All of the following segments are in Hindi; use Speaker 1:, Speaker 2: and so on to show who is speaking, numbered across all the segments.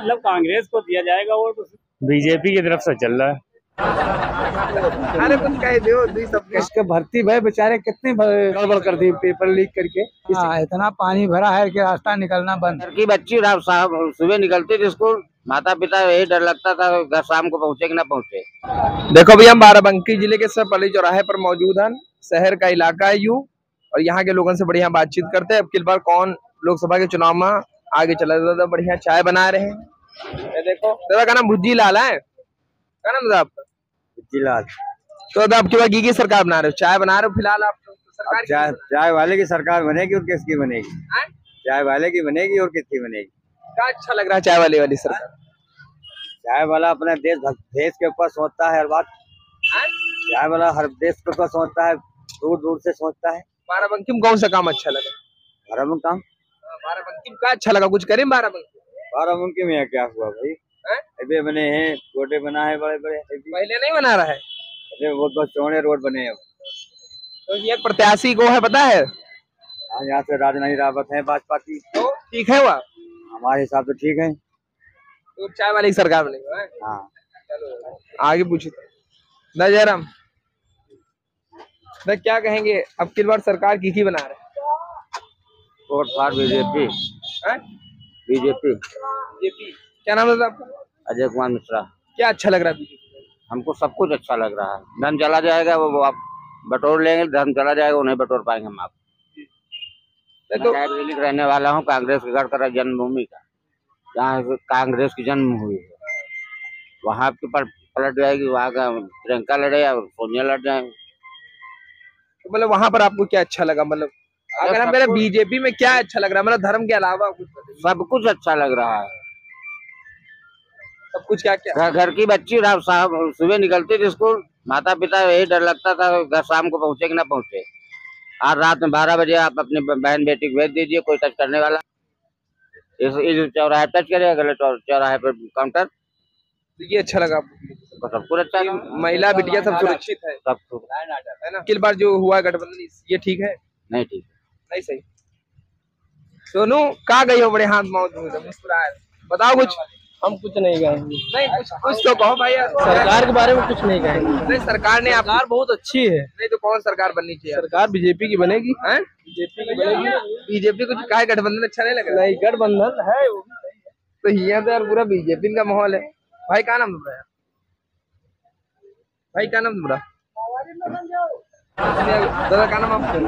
Speaker 1: मतलब कांग्रेस को दिया जाएगा वोट बीजेपी की तरफ़ से चल रहा है।
Speaker 2: अरे कुछ कह दो
Speaker 3: इसके भर्ती भाई बेचारे कितनी गड़बड़ कर दी पेपर लीक करके। हाँ, इतना पानी भरा है कि रास्ता निकलना बंद।
Speaker 4: की बच्ची रात साहब सुबह निकलती थी स्कूल माता पिता यही डर लगता था घर शाम को पहुँचे कि ना पहुँचे।
Speaker 2: देखो भैया हम बाराबंकी ज़िले के सरपली चौराहे पर मौजूद हैं। शहर का इलाका है यू और यहाँ के लोगों से बढ़िया बातचीत करते हैं। अब की बार कौन लोकसभा के चुनाव में आगे चला जाता बढ़िया चाय बना रहे हैं। ये देखो दादा का नाम भुज्जी लाल है? क्या नाम दादा आपका?
Speaker 1: जिलाल
Speaker 2: तो दादा अब की बार की सरकार बना रहे हो? चाय बना रहे हो फ़िलहाल आप? तो सरकार
Speaker 1: चाय चाय वाले की सरकार बनेगी और किसकी बनेगी? चाय वाले की बनेगी और किसकी बनेगी?
Speaker 2: क्या अच्छा लग रहा है चाय वाले वाली सरकार
Speaker 1: चाय वाला अपने देश देश के ऊपर सोचता है हर बात। चाय वाला हर देश के ऊपर सोचता है दूर दूर से सोचता है।
Speaker 2: बाराबंकी में कौन सा काम अच्छा लगा?
Speaker 1: में काम?
Speaker 2: बाराबंकी में क्या अच्छा लगा? कुछ करें बाराबंकी
Speaker 1: बाराबंकी में? क्या हुआ भाई? अभी बने हैं छोटे बना है बड़े बड़े।
Speaker 2: पहले नहीं बना रहा है?
Speaker 1: अभी बहुत बहुत चौड़े रोड बने हैं।
Speaker 2: तो ये प्रत्याशी को है पता है?
Speaker 1: हाँ यहाँ से राजनाई रावत है भाजपा की।
Speaker 2: तो ठीक है वह?
Speaker 1: हमारे हिसाब से ठीक है।
Speaker 2: तो चाय वाली सरकार बनेगी हाँ? चलो आगे पूछिए। ना जयराम क्या कहेंगे? अब की बार सरकार की ही बना रहे
Speaker 4: vote for BJP. BJP.
Speaker 2: BJP. क्या नाम है आपका?
Speaker 4: अजय कुमार मिश्रा।
Speaker 2: क्या अच्छा लग रहा है बीजेपी
Speaker 4: हमको सब कुछ अच्छा लग रहा है। धन चला जाएगा वो वो आप बटोर लेंगे धन चला जाएगा वो नहीं बटोर पाएँगे हम आप।
Speaker 2: तो
Speaker 4: रहने वाला हूँ कांग्रेस के गढ़ का जन्मभूमि का। जहाँ कांग्रेस की जन्म हुई है। वहाँ की पर पलट जाएगी वहाँ का प्रियंका लड़े या सोनिया लड़ जाए।
Speaker 2: तो मतलब वहाँ पर आपको क्या अच्छा लगा? मतलब अगर हम
Speaker 4: सबको-
Speaker 2: बीजेपी में क्या अच्छा लग रहा है? मतलब धर्म के अलावा कुछ
Speaker 4: सब कुछ अच्छा लग रहा है।
Speaker 2: सब कुछ क्या क्या?
Speaker 4: घर की बच्ची रात साहब सुबह निकलती थी स्कूल माता पिता यही डर लगता था घर शाम को पहुँचे कि ना पहुँचे। आज रात में बारह बजे आप अपने बहन बेटी को भेज दीजिए कोई टच करने वाला। इस, इस चौराहे टच करेगा अगले चौराहे पर काउंटर
Speaker 2: तो ये अच्छा लगा
Speaker 4: तो सब कुछ अच्छा
Speaker 2: महिला बिटिया सब सुरक्षित है।
Speaker 4: सब कुछ।
Speaker 2: है ना? किल बार जो हुआ गठबंधन ये ठीक है?
Speaker 4: नहीं ठीक।
Speaker 2: नहीं सही। सोनू कहाँ गई हो बड़े हाथ है मुस्कुराए। बताओ कुछ।
Speaker 3: हम कुछ नहीं कहेंगे।
Speaker 2: नहीं कुछ कुछ तो कहो भाई।
Speaker 3: सरकार के बारे में कुछ नहीं कहेंगे।
Speaker 2: नहीं सरकार ने
Speaker 3: सरकार बहुत अच्छी है।
Speaker 2: नहीं तो कौन सरकार बननी चाहिए?
Speaker 3: सरकार बीजेपी की बनेगी।
Speaker 2: हैं?
Speaker 3: बीजेपी की बनेगी।
Speaker 2: बीजेपी को काय गठबंधन अच्छा नहीं लग रहा?
Speaker 3: नहीं गठबंधन है वो भी सही है।
Speaker 2: तो यहाँ तो यार पूरा बीजेपी का माहौल है। भाई क्या नाम तुम्हारा? भाई क्या नाम तुम्हारा? दादा का नाम आपका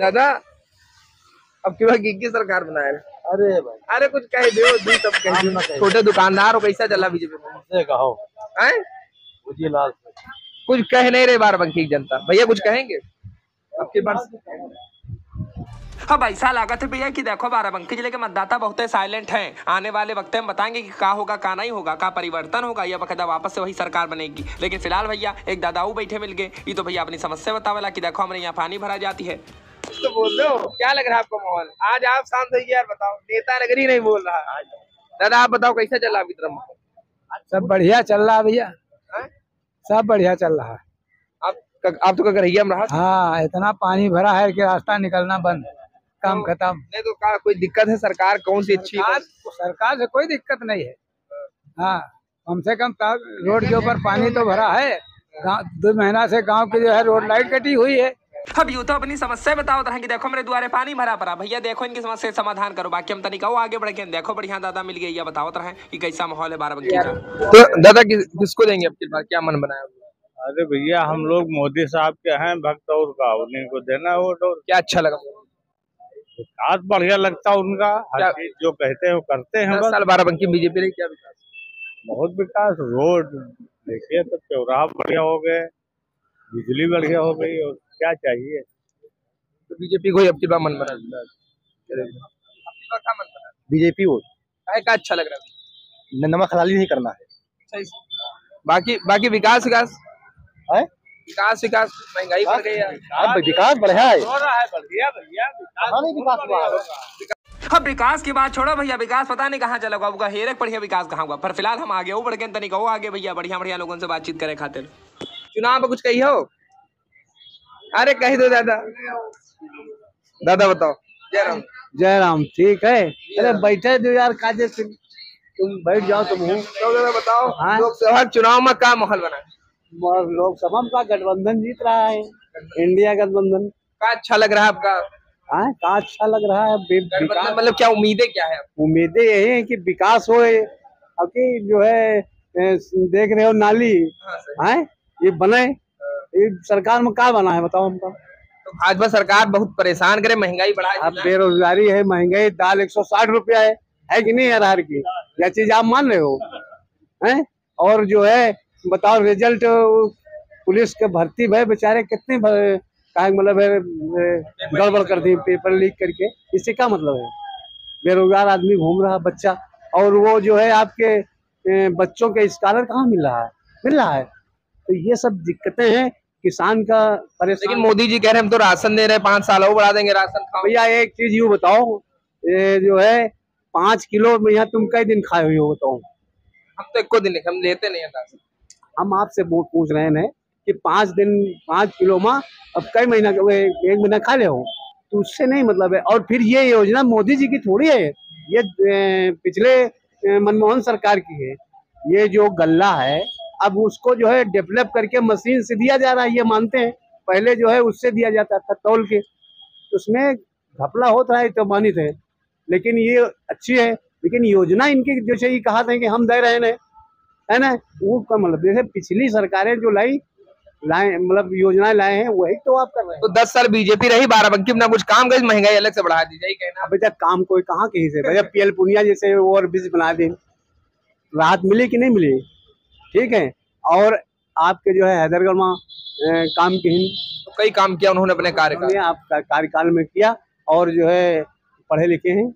Speaker 2: दादा अब की बार की सरकार बनाए
Speaker 3: अरे भाई।
Speaker 2: अरे कुछ कह दो दी सब कह दो। छोटे दुकानदार हो कैसा चला बीजेपी
Speaker 3: कहो।
Speaker 2: हैं? कुछ कह नहीं रहे बाराबंकी की जनता। भैया कुछ कहेंगे? आपके की बार
Speaker 5: अब ऐसा लागत है भैया कि देखो बाराबंकी ज़िले के मतदाता बहुत साइलेंट हैं। आने वाले वक्त में बताएँगे कि का होगा का नहीं होगा का परिवर्तन होगा या बकायदा वापस से वही सरकार बनेगी। लेकिन फ़िलहाल भैया एक दादाऊ बैठे मिल गए। ये तो भैया अपनी समस्या बतावेला कि देखो हमारे यहाँ पानी भरा जाती है।
Speaker 2: तो बोल दो क्या लग रहा है आपको माहौल? आज आप शांत होइए यार बताओ। नेता नगरी नहीं बोल रहा। दादा आप बताओ कैसा चला अभी तरफ़ माहौल
Speaker 3: सब बढ़िया चल रहा है भैया। सब बढ़िया चल रहा है।
Speaker 2: आप आप तो कहिए हम रहा?
Speaker 3: हाँ इतना पानी भरा है कि रास्ता निकलना बंद। काम खत्म।
Speaker 2: नहीं तो का कोई दिक्कत है सरकार? कौन सी अच्छी है?
Speaker 3: सरकार से कोई दिक्कत नहीं है। हाँ। कम से कम रोड के ऊपर पानी तो भरा है। दो महीना से गाँव की जो है रोड लाइट कटी हुई है।
Speaker 5: अब यू तो अपनी समस्या बताओ तरह कि। देखो मेरे द्वारे पानी भरा पड़ा। भैया देखो इनकी समस्या समाधान करो। बाकी हम तनिका वो आगे बढ़ के। देखो बढ़िया दादा मिल गई या बताओ तरह कि कैसा माहौल है बाराबंकी का।
Speaker 2: तो दादा कि, किसको देंगे अब की बार क्या मन बनाया?
Speaker 1: अरे भैया हम लोग मोदी साहब के हैं भक्त और का। उन्हीं को देना है वोट और
Speaker 2: क्या अच्छा लगा?
Speaker 1: विकास बढ़िया लगता है उनका। हर चीज़ जो कहते हैं वो करते हैं
Speaker 2: साल बाराबंकी बीजेपी ने क्या विकास?
Speaker 1: बहुत विकास। रोड देखिए तो चौराहा बढ़िया हो गए बिजली बढ़िया हो गई और क्या चाहिए?
Speaker 2: तो बीजेपी को अब की बार मन बना क्या
Speaker 3: बीजेपी वोट
Speaker 2: का अच्छा लग रहा है?
Speaker 3: नमक हलाली नहीं करना है।
Speaker 2: बाकी बाकी विकास विकास?
Speaker 3: है?
Speaker 2: विकास विकास महँगाई बढ़ गई है।
Speaker 3: विकास बढ़िया है।
Speaker 1: बढ़िया भैया
Speaker 3: कहाँ नहीं विकास हुआ? है।
Speaker 5: अब विकास की बात छोड़ो भैया विकास पता नहीं कहाँ चला होगा हेरक बढ़िया विकास कहाँ हुआ? पर फ़िलहाल हम आगे वो बढ़ के तनिका वो आगे भैया बढ़िया बढ़िया लोगों से बातचीत करे खातिर।
Speaker 2: चुनाव पे कुछ कही हो? अरे कही दो दादा। दादा बताओ। जय राम।
Speaker 3: जय राम ठीक है? अरे बैठे दो यार काजे से। तुम बैठ जाओ तुम हूँ।
Speaker 2: तो बताओ
Speaker 3: हाँ।
Speaker 2: लोकसभा चुनाव में क्या माहौल बना है?
Speaker 3: और लोकसभा का गठबंधन जीत रहा है? इंडिया गठबंधन।
Speaker 2: का अच्छा लग रहा है आपका?
Speaker 3: हाँ का अच्छा लग रहा है?
Speaker 2: मतलब क्या उम्मीदें क्या है?
Speaker 3: उम्मीदें यही है कि विकास हो कि जो है देख रहे हो नाली। है ये बने। ये सरकार में क्या बना है बताओ हमको।
Speaker 2: तो भाजपा सरकार बहुत परेशान करे महँगाई बढ़ाए
Speaker 3: अब बेरोजगारी है महँगाई दाल एक सौ साठ रुपया है। है कि नहीं अरहर की? यह चीज़ आप मान रहे हो? हैं? और जो है बताओ रिज़ल्ट पुलिस के भर्ती भाई बेचारे कितने का मतलब है गड़बड़ कर दी पेपर लीक करके। इससे क्या मतलब है? बेरोजगार आदमी घूम रहा बच्चा और वो जो है आपके बच्चों के स्कॉलर कहाँ मिल रहा है? मिल रहा है। तो ये सब दिक्कतें हैं किसान का परेशान।
Speaker 2: लेकिन मोदी जी कह रहे हैं हम तो राशन दे रहे हैं पाँच साल और बढ़ा देंगे राशन
Speaker 3: भैया एक चीज़ यू बताओ ये जो है पाँच किलो में यहाँ तुम कई दिन खाए हुए हो बताओ।
Speaker 2: हम तो एक दिन हम लेते नहीं है राशन।
Speaker 3: हम आपसे वो पूछ रहे हैं कि पाँच दिन, पाँच किलो माँ, अब कई महीना एक महीना खा ले हो? तो उससे नहीं मतलब है। और फिर ये योजना मोदी जी की थोड़ी है। ये पिछले मनमोहन सरकार की है। ये जो गल्ला है, अब उसको जो है डेवलप करके मशीन से दिया जा रहा है, ये मानते हैं। पहले जो है उससे दिया जाता था तौल के। उसमें घपला होता है तो मानित है। लेकिन ये अच्छी है। लेकिन योजना इनकी जैसे ये कहा था कि हम दे रहे हैं। है ना? वो का मतलब जैसे पिछली सरकारें जो लाई लाए मतलब योजनाएँ लाए हैं वही तो आप कर रहे हैं।
Speaker 2: तो दस साल बीजेपी रही बाराबंकी में ना कुछ काम कर महँगाई अलग से बढ़ा दी जाए कहना।
Speaker 3: अब बेटा काम कोई कहाँ कहीं से? भैया पीएल पुनिया जैसे ओवर ब्रिज बना दें। राहत मिली कि नहीं मिली? ठीक है? और आपके जो है हैदरगढ़ में काम की
Speaker 2: तो कई काम किया उन्होंने अपने कार्यकाल।
Speaker 3: उन्होंने आपका कार्यकाल में किया और जो है पढ़े लिखे हैं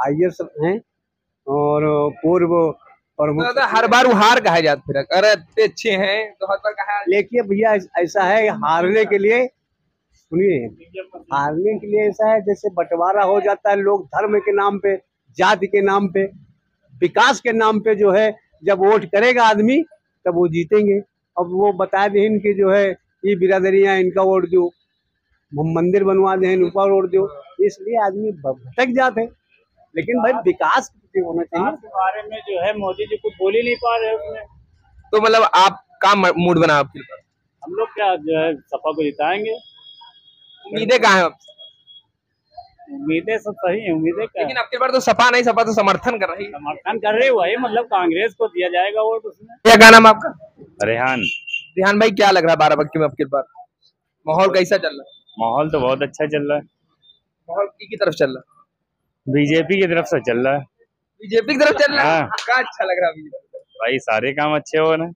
Speaker 3: आई हैं और पूर्व प्रमुख
Speaker 2: तो हर बार वो हार कहा जाता फिर। अरे इतने अच्छे हैं तो हर बार कहा
Speaker 3: देखिए भैया ऐसा है हारने के लिए सुनिए हारने के लिए ऐसा है जैसे बंटवारा हो जाता है लोग धर्म के नाम पे जाति के नाम पे विकास के नाम पे जो है जब वोट करेगा आदमी तब वो जीतेंगे। अब वो बता दें कि जो है ये बिरादरियाँ इनका वोट दो मंदिर बनवा दें इनका वोट दो। इसलिए आदमी भटक जाते हैं। लेकिन भाई विकास किसी होना चाहिए।
Speaker 1: के बारे में जो है मोदी जी कुछ बोल ही नहीं पा रहे उसमें।
Speaker 2: तो मतलब आप का मूड बना आपके ऊपर?
Speaker 1: हम लोग क्या जो है सपा को जिताएँगे?
Speaker 2: उम्मीदें कहाँ है
Speaker 1: उम्मीदें सब सही है उम्मीदें क्या
Speaker 2: लेकिन आपके बार तो सपा नहीं सपा तो समर्थन कर रही है।
Speaker 1: समर्थन कर रहे वही मतलब कांग्रेस को दिया जाएगा वोट उसमें।
Speaker 2: क्या क्या नाम आपका?
Speaker 1: रेहान।
Speaker 2: रेहान भाई क्या लग रहा है बाराबंकी में आपके बार माहौल कैसा चल रहा है?
Speaker 1: माहौल तो बहुत अच्छा चल रहा है।
Speaker 2: माहौल की तरफ़ चल रहा है?
Speaker 1: बीजेपी की तरफ़ से चल रहा है।
Speaker 2: बीजेपी की तरफ़ चल रहा है?
Speaker 1: हाँ।
Speaker 2: क्या अच्छा लग रहा है
Speaker 1: भाई सारे काम अच्छे हो रहे हैं।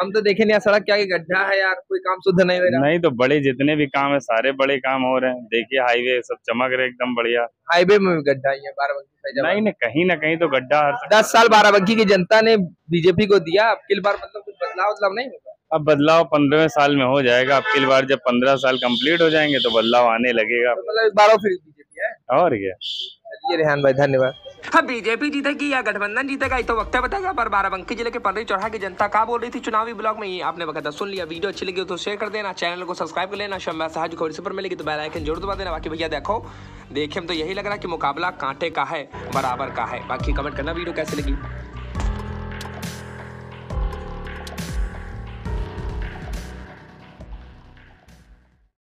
Speaker 2: हम तो देखे नहीं सड़क क्या गड्ढा है यार कोई काम शुद्ध नहीं हो रहा।
Speaker 1: नहीं तो बड़े जितने भी काम है सारे बड़े काम हो रहे हैं। देखिए हाईवे सब चमक रहे एकदम बढ़िया।
Speaker 2: हाईवे में भी गड्ढा ही है बाराबंकी
Speaker 1: नहीं नहीं कहीं ना कहीं तो गड्ढा
Speaker 2: दस साल बाराबंकी की जनता ने बीजेपी को दिया अब की बार मतलब कुछ बदलाव मतलब नहीं होगा?
Speaker 1: अब बदलाव पंद्रहवें साल में हो जाएगा अब की बार जब पंद्रह साल कंप्लीट हो जाएँगे तो बदलाव आने लगेगा।
Speaker 2: तो मतलब इस बार फिर
Speaker 1: और क्या?
Speaker 2: चलिए रेहान भाई धन्यवाद।
Speaker 5: हाँ बीजेपी जीतेगी या गठबंधन जीतेगा ये तो वक्त बताएगा। पर बाराबंकी ज़िले के पर्री चौराहा की जनता का बोल रही थी? चुनावी ब्लॉग में ये आपने बकायदा सुन लिया वीडियो अच्छी लगी हो तो शेयर कर देना। चैनल को सब्सक्राइब कर लेना। शम्या सहज खबर से पर मिलेगी तो बेल आइकन ज़रूर दबा देना। बाकी भैया देखो देखे हम तो यही लग रहा है कि मुकाबला कांटे का है बराबर का है। बाकी कमेंट करना वीडियो कैसे लगी?